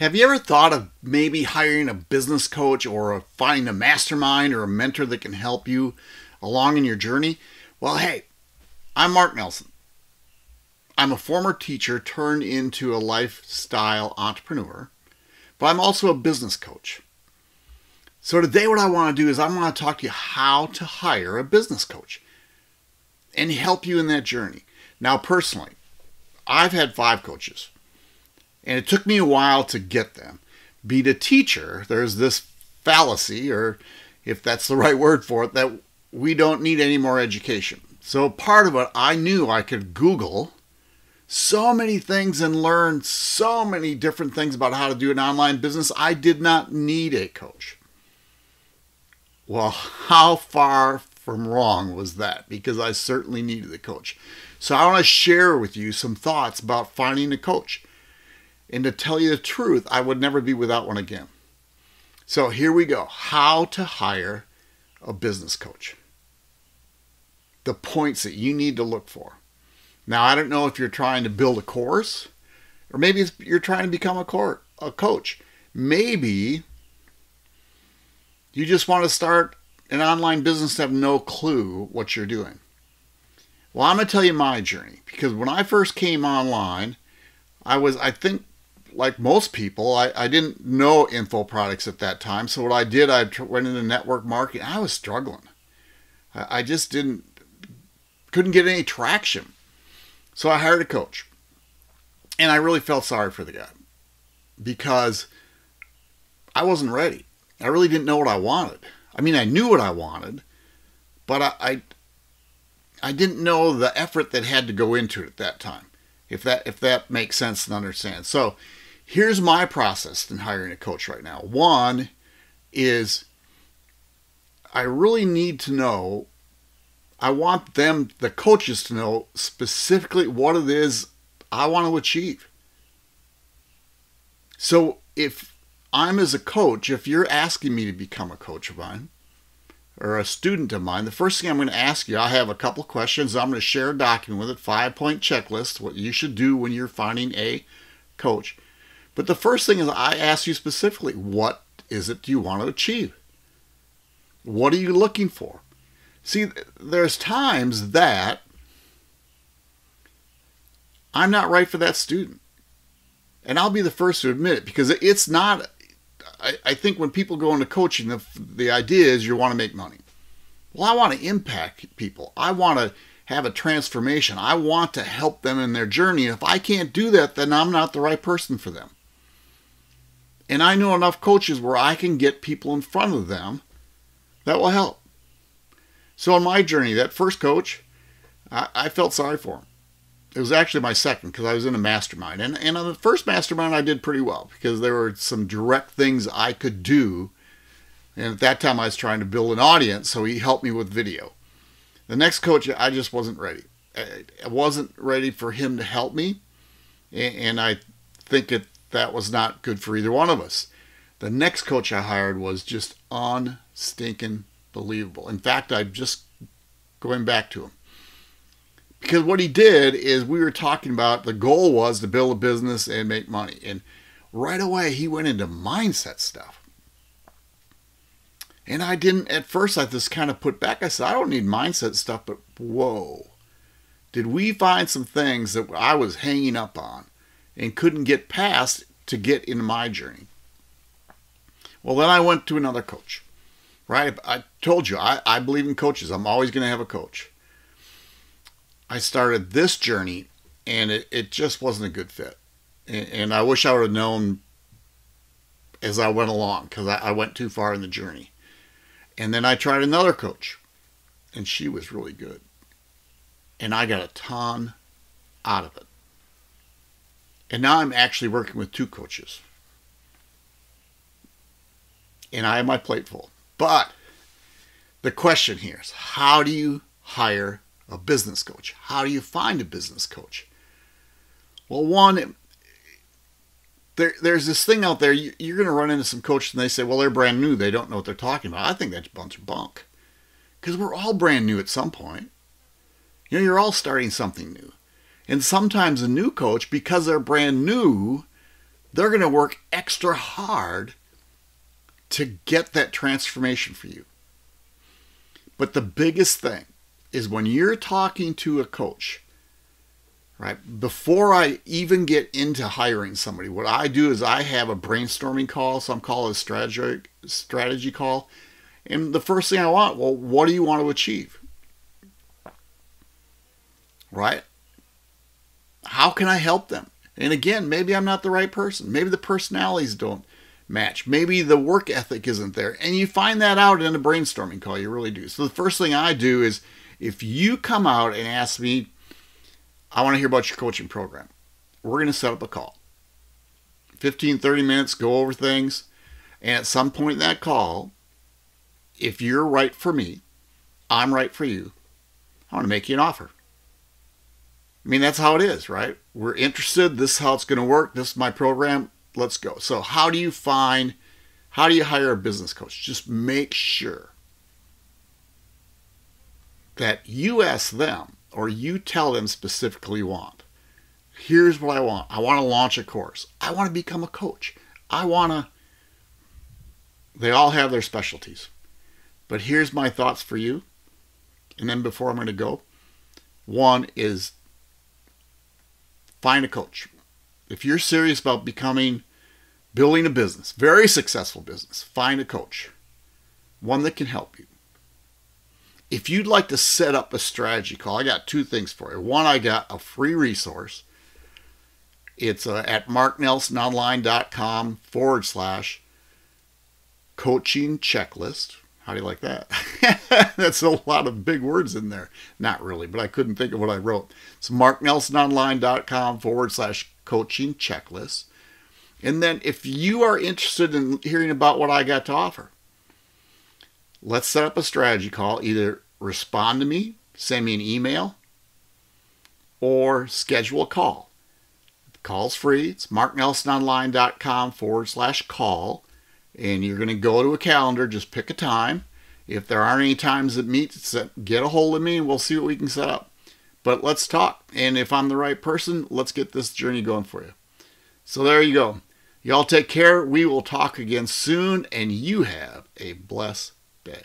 Have you ever thought of maybe hiring a business coach or finding a mastermind or a mentor that can help you along in your journey? Well, hey, I'm Mark Nelson. I'm a former teacher turned into a lifestyle entrepreneur, but I'm also a business coach. So today what I want to do is I want to talk to you how to hire a business coach and help you in that journey. Now personally, I've had 5 coaches. And it took me a while to get them. Being a teacher, there's this fallacy, or if that's the right word for it, that we don't need any more education. So part of it, I knew I could Google so many things and learn so many different things about how to do an online business. I did not need a coach. Well, how far from wrong was that? Because I certainly needed a coach. So I want to share with you some thoughts about finding a coach. And to tell you the truth, I would never be without one again. So here we go how to hire a business coach. The points that you need to look for. Now, I don't know if you're trying to build a course or maybe you're trying to become a, court, a coach. Maybe you just want to start an online business and have no clue what you're doing. Well, I'm going to tell you my journey because when I first came online, I was, I think, like most people, I, I didn't know info products at that time. So what I did, I went into network marketing. I was struggling. I, I just didn't, couldn't get any traction. So I hired a coach. And I really felt sorry for the guy because I wasn't ready. I really didn't know what I wanted. I mean, I knew what I wanted, but I, I, I didn't know the effort that had to go into it at that time. If that if that makes sense and understand. So here's my process in hiring a coach right now. One is I really need to know, I want them, the coaches, to know specifically what it is I want to achieve. So if I'm as a coach, if you're asking me to become a coach of mine or a student of mine, the first thing I'm going to ask you, I have a couple questions. I'm going to share a document with it, five point checklist, what you should do when you're finding a coach. But the first thing is I ask you specifically, what is it you want to achieve? What are you looking for? See, there's times that I'm not right for that student. And I'll be the first to admit it because it's not, I, I think when people go into coaching, the, the idea is you want to make money. Well, I want to impact people. I want to have a transformation. I want to help them in their journey. If I can't do that, then I'm not the right person for them. And I know enough coaches where I can get people in front of them that will help. So on my journey, that first coach, I, I felt sorry for him. It was actually my second because I was in a mastermind. And, and on the first mastermind, I did pretty well because there were some direct things I could do. And at that time, I was trying to build an audience, so he helped me with video. The next coach, I just wasn't ready. I wasn't ready for him to help me. And I think it that was not good for either one of us. The next coach I hired was just unstinking believable. In fact, I'm just going back to him. Because what he did is we were talking about the goal was to build a business and make money. And right away he went into mindset stuff. And I didn't at first I just kind of put back. I said, I don't need mindset stuff, but whoa. Did we find some things that I was hanging up on? And couldn't get past to get in my journey. Well, then I went to another coach, right? I told you, I, I believe in coaches. I'm always going to have a coach. I started this journey and it, it just wasn't a good fit. And, and I wish I would have known as I went along because I, I went too far in the journey. And then I tried another coach and she was really good. And I got a ton out of it. And now I'm actually working with two coaches. And I have my plate full. But the question here is how do you hire a business coach? How do you find a business coach? Well, one, there, there's this thing out there. You, are going to run into some coaches and they say, well, they're brand new. They don't know what they're talking about. I think that's a bunch of bunk. Because we're all brand new at some point. You know, you're all starting something new. And sometimes a new coach, because they're brand new, they're going to work extra hard to get that transformation for you. But the biggest thing is when you're talking to a coach, right? Before I even get into hiring somebody, what I do is I have a brainstorming call, some call it a strategy strategy call. And the first thing I want, well, what do you want to achieve? Right? How can I help them? And again, maybe I'm not the right person. Maybe the personalities don't match. Maybe the work ethic isn't there. And you find that out in a brainstorming call. You really do. So the first thing I do is if you come out and ask me, I want to hear about your coaching program, we're going to set up a call. 15, 30 minutes, go over things. And at some point in that call, if you're right for me, I'm right for you, I want to make you an offer. I mean, that's how it is, right? We're interested. This is how it's going to work. This is my program. Let's go. So, how do you find, how do you hire a business coach? Just make sure that you ask them or you tell them specifically want. Here's what I want. I want to launch a course. I want to become a coach. I want to. They all have their specialties. But here's my thoughts for you. And then before I'm going to go, one is find a coach. If you're serious about becoming, building a business, very successful business, find a coach, one that can help you. If you'd like to set up a strategy call, I got two things for you. One, I got a free resource. It's uh, at marknelsononline.com forward slash coaching checklist. How do you like that? That's a lot of big words in there. Not really, but I couldn't think of what I wrote. It's marknelsononline.com forward slash coaching checklist. And then if you are interested in hearing about what I got to offer, let's set up a strategy call. Either respond to me, send me an email, or schedule a call. The call's free. It's marknelsononline.com forward slash call and you're going to go to a calendar, just pick a time. If there aren't any times that meet, get a hold of me and we'll see what we can set up. But let's talk. And if I'm the right person, let's get this journey going for you. So there you go. Y'all take care. We will talk again soon, and you have a blessed day.